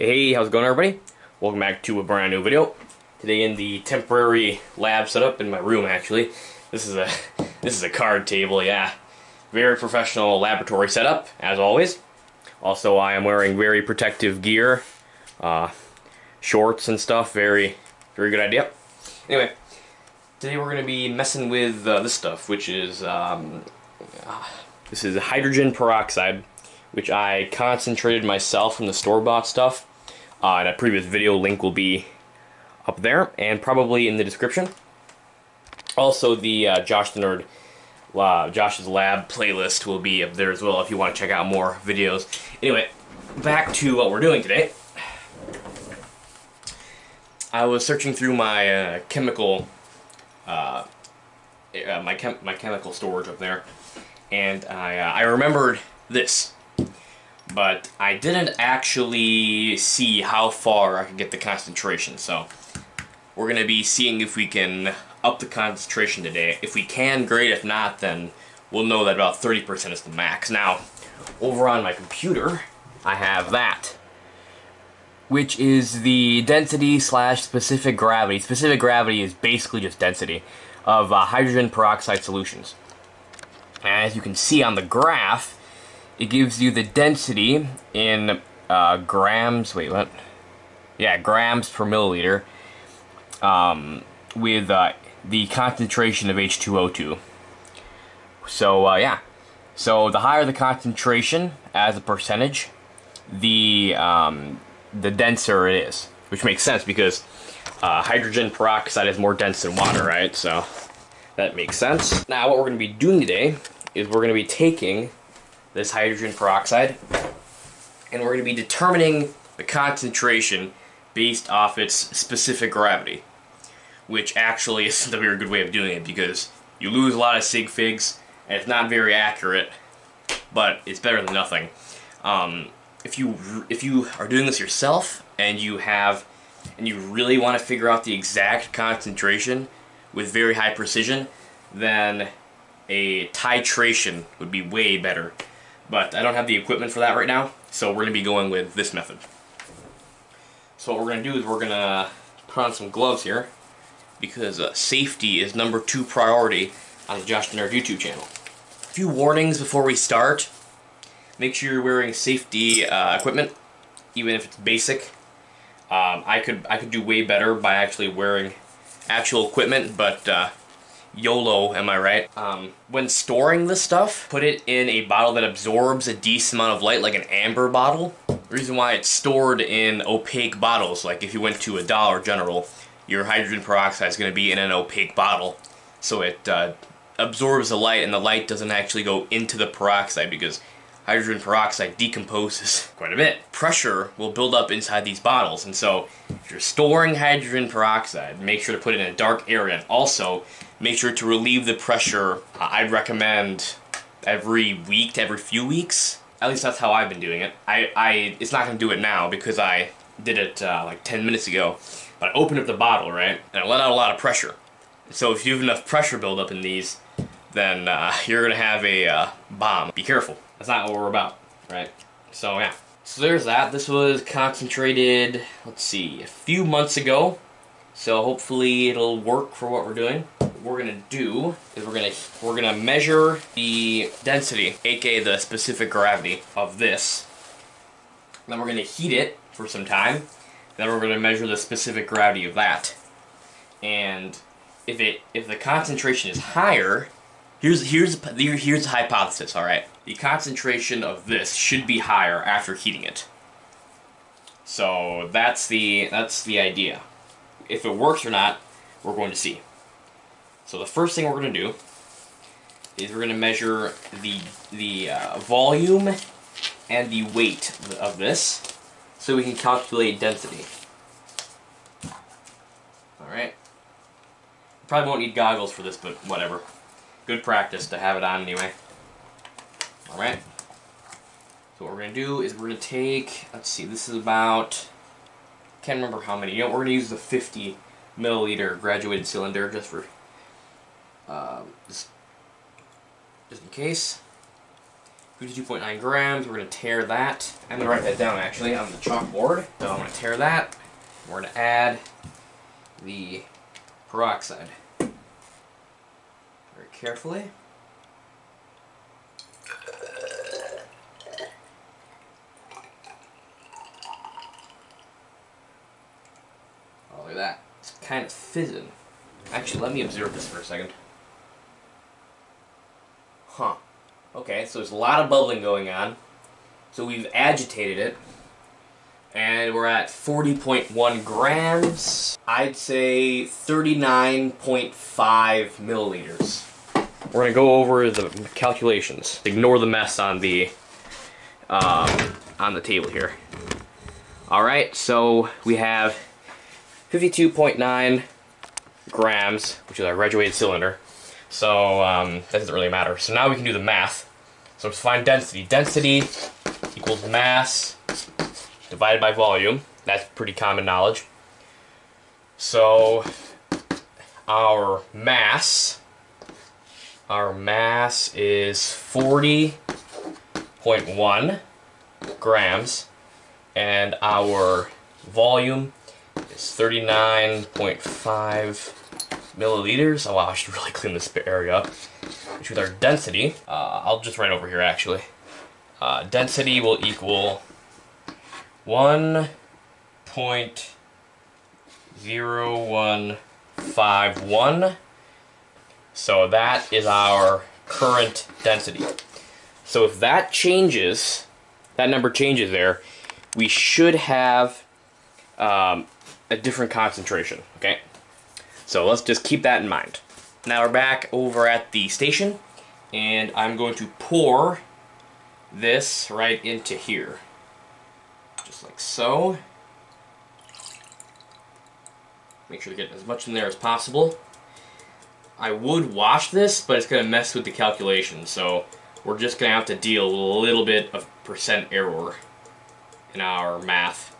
Hey, how's it going everybody? Welcome back to a brand new video. Today in the temporary lab setup in my room actually. This is a this is a card table, yeah. Very professional laboratory setup, as always. Also I am wearing very protective gear. Uh, shorts and stuff, very very good idea. Anyway, today we're gonna be messing with uh, this stuff, which is um, uh, this is hydrogen peroxide which I concentrated myself from the store-bought stuff. Uh, in a previous video, link will be up there and probably in the description. Also, the uh, Josh the Nerd, uh, Josh's Lab playlist will be up there as well if you want to check out more videos. Anyway, back to what we're doing today. I was searching through my uh, chemical, uh, uh, my chem my chemical storage up there, and I I remembered this but I didn't actually see how far I could get the concentration, so we're going to be seeing if we can up the concentration today. If we can, great. If not, then we'll know that about 30% is the max. Now, over on my computer, I have that, which is the density slash specific gravity. Specific gravity is basically just density of uh, hydrogen peroxide solutions. As you can see on the graph, it gives you the density in uh, grams, wait, what? Yeah, grams per milliliter um, with uh, the concentration of H2O2. So, uh, yeah. So, the higher the concentration as a percentage, the, um, the denser it is. Which makes sense because uh, hydrogen peroxide is more dense than water, right? So, that makes sense. Now, what we're going to be doing today is we're going to be taking this hydrogen peroxide. And we're going to be determining the concentration based off its specific gravity. Which actually isn't a very good way of doing it because you lose a lot of sig figs and it's not very accurate, but it's better than nothing. Um, if you if you are doing this yourself and you have and you really want to figure out the exact concentration with very high precision, then a titration would be way better. But I don't have the equipment for that right now, so we're going to be going with this method. So what we're going to do is we're going to put on some gloves here, because uh, safety is number two priority on the Josh Nerd YouTube channel. A few warnings before we start. Make sure you're wearing safety uh, equipment, even if it's basic. Um, I could I could do way better by actually wearing actual equipment, but uh, YOLO, am I right? Um, when storing this stuff, put it in a bottle that absorbs a decent amount of light, like an amber bottle. The reason why it's stored in opaque bottles, like if you went to a Dollar General, your hydrogen peroxide is going to be in an opaque bottle. So it uh, absorbs the light and the light doesn't actually go into the peroxide because hydrogen peroxide decomposes quite a bit. Pressure will build up inside these bottles and so if you're storing hydrogen peroxide, make sure to put it in a dark area and also make sure to relieve the pressure. I'd recommend every week to every few weeks. At least that's how I've been doing it. I, I it's not to do it now because I did it uh, like 10 minutes ago. But I opened up the bottle, right? And I let out a lot of pressure. So if you have enough pressure buildup in these, then uh, you're going to have a uh, bomb. Be careful. That's not what we're about, right? So yeah. So there's that. This was concentrated, let's see, a few months ago. So hopefully it'll work for what we're doing we're gonna do is we're gonna we're gonna measure the density, aka the specific gravity of this. Then we're gonna heat it for some time. Then we're gonna measure the specific gravity of that. And if it if the concentration is higher, here's here's here's the hypothesis. All right, the concentration of this should be higher after heating it. So that's the that's the idea. If it works or not, we're going to see. So the first thing we're going to do is we're going to measure the, the uh, volume and the weight of this so we can calculate density. Alright. Probably won't need goggles for this, but whatever. Good practice to have it on anyway. Alright. So what we're going to do is we're going to take, let's see, this is about, can't remember how many. You know, we're going to use the 50 milliliter graduated cylinder just for um, just, just in case. 52.9 grams. We're going to tare that. I'm going to write that down actually on the chalkboard. So I'm going to tare that. We're going to add the peroxide very carefully. Oh, look at that. It's kind of fizzing. Actually, let me observe this for a second. Huh. Okay, so there's a lot of bubbling going on. So we've agitated it. And we're at 40.1 grams. I'd say 39.5 milliliters. We're gonna go over the calculations. Ignore the mess on the um, on the table here. All right, so we have 52.9 grams, which is our graduated cylinder. So um, that doesn't really matter. So now we can do the math. So let's find density. Density equals mass divided by volume. That's pretty common knowledge. So our mass, our mass is 40.1 grams, and our volume is 39.5 milliliters. Oh wow, I should really clean this area up. Which with our density, uh, I'll just write over here actually. Uh, density will equal 1.0151. So that is our current density. So if that changes, that number changes there, we should have um, a different concentration, okay? So let's just keep that in mind. Now we're back over at the station, and I'm going to pour this right into here. Just like so. Make sure to get as much in there as possible. I would wash this, but it's going to mess with the calculation, so we're just going to have to deal with a little bit of percent error in our math,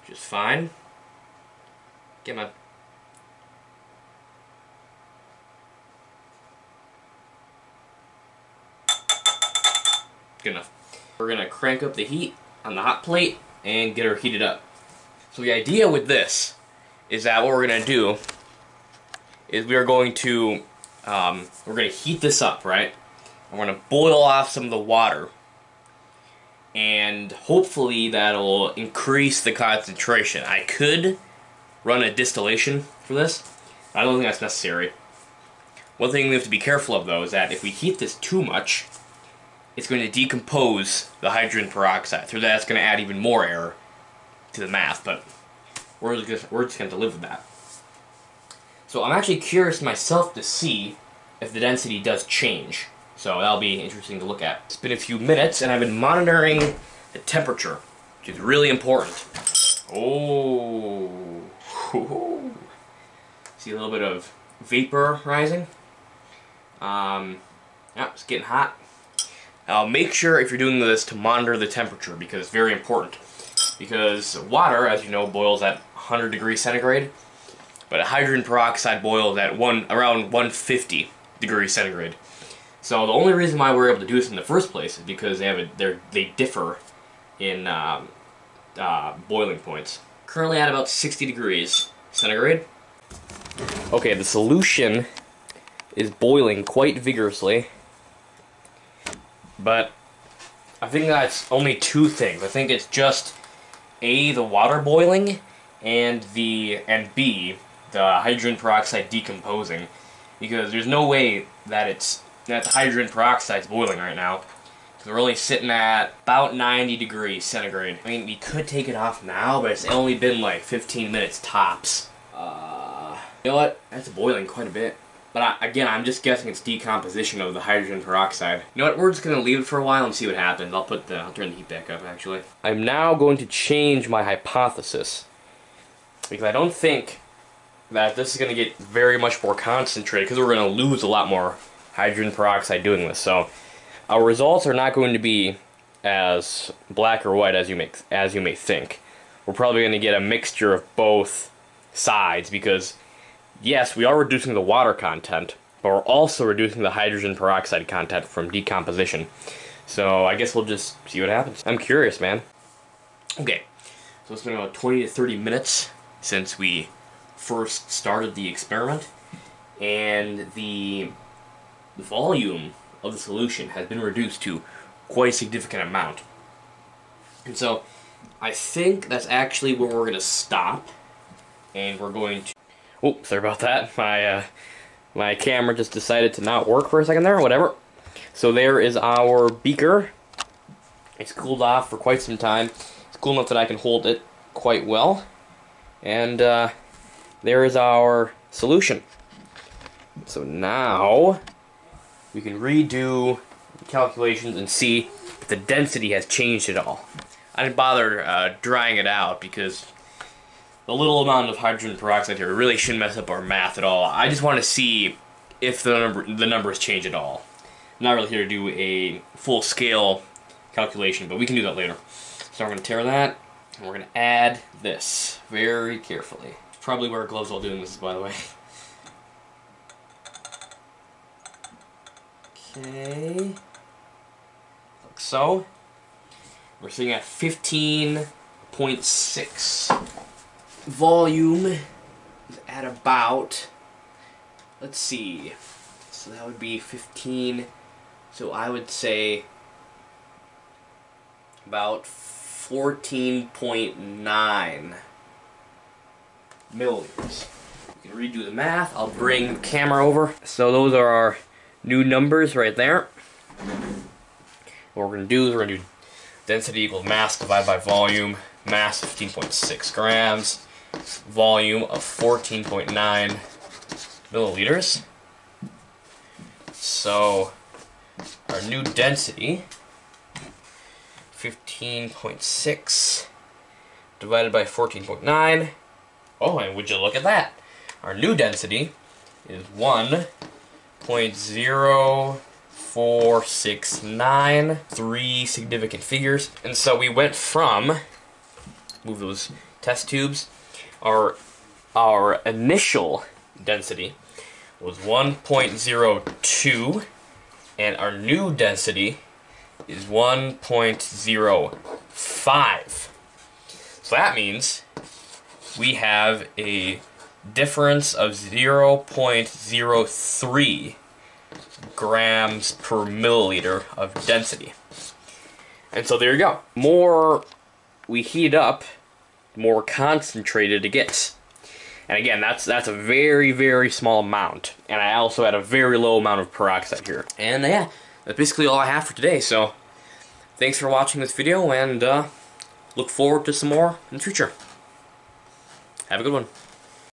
which is fine. Come on. We're gonna crank up the heat on the hot plate and get her heated up. So the idea with this is that what we're gonna do is we are going to um, we're gonna heat this up, right? We're gonna boil off some of the water and hopefully that'll increase the concentration. I could run a distillation for this. I don't think that's necessary. One thing we have to be careful of though is that if we heat this too much, it's going to decompose the hydrogen peroxide. So that's going to add even more error to the math, but we're just, we're just going to live with that. So I'm actually curious myself to see if the density does change. So that'll be interesting to look at. It's been a few minutes, and I've been monitoring the temperature, which is really important. Oh, see a little bit of vapor rising. Um, yeah, it's getting hot. Uh, make sure if you're doing this to monitor the temperature because it's very important. Because water, as you know, boils at 100 degrees centigrade, but hydrogen peroxide boils at one around 150 degrees centigrade. So the only reason why we're able to do this in the first place is because they have a, they differ in um, uh, boiling points. Currently at about 60 degrees centigrade. Okay, the solution is boiling quite vigorously. But I think that's only two things. I think it's just A, the water boiling, and the and B, the hydrogen peroxide decomposing. Because there's no way that it's that the hydrogen peroxide is boiling right now. So we're only sitting at about 90 degrees centigrade. I mean, we could take it off now, but it's only been like 15 minutes tops. Uh, you know what? That's boiling quite a bit. But I, again, I'm just guessing it's decomposition of the hydrogen peroxide. You know what? We're just gonna leave it for a while and see what happens. I'll put the I'll turn the heat back up actually. I'm now going to change my hypothesis because I don't think that this is gonna get very much more concentrated because we're gonna lose a lot more hydrogen peroxide doing this. So our results are not going to be as black or white as you may as you may think. We're probably going to get a mixture of both sides because yes, we are reducing the water content, but we're also reducing the hydrogen peroxide content from decomposition. So I guess we'll just see what happens. I'm curious, man. Okay, so it's been about 20 to 30 minutes since we first started the experiment, and the volume of the solution has been reduced to quite a significant amount. And so I think that's actually where we're going to stop, and we're going to... Oh, sorry about that. My, uh, my camera just decided to not work for a second there, whatever. So there is our beaker. It's cooled off for quite some time. It's cool enough that I can hold it quite well. And uh, there is our solution. So now we can redo calculations and see if the density has changed at all. I didn't bother uh, drying it out because the little amount of hydrogen peroxide here really shouldn't mess up our math at all. I just want to see if the number the numbers change at all. I'm not really here to do a full scale calculation, but we can do that later. So I'm going to tare that, and we're going to add this very carefully. Probably wear gloves while doing this, by the way. Okay. Like so. We're sitting at 15.6. Volume is at about, let's see, so that would be 15, so I would say about 14.9 milliliters. You can redo the math. I'll bring the camera over. So those are our new numbers right there. What we're going to do is we're going to do density equals mass divided by volume. Mass 15.6 grams. Volume of 14.9 milliliters. So our new density 15.6 divided by 14.9. Oh, and would you look at that? Our new density is 1.0469, three significant figures. And so we went from, move those test tubes, our, our initial density was 1.02, and our new density is 1.05. So that means we have a difference of 0.03 grams per milliliter of density. And so there you go. More we heat up, more concentrated it gets. And again, that's that's a very, very small amount. And I also had a very low amount of peroxide here. And yeah, that's basically all I have for today. So thanks for watching this video, and uh, look forward to some more in the future. Have a good one.